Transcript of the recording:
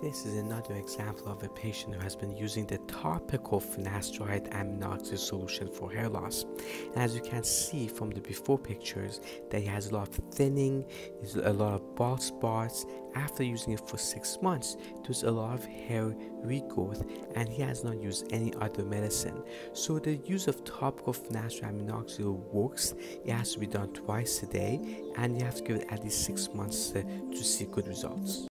This is another example of a patient who has been using the topical finasteride and minoxidil solution for hair loss. And as you can see from the before pictures, that he has a lot of thinning, a lot of bald spots. After using it for six months, there's a lot of hair regrowth, and he has not used any other medicine. So the use of topical finasteride and minoxidil works. It has to be done twice a day, and you have to give it at least six months uh, to see good results.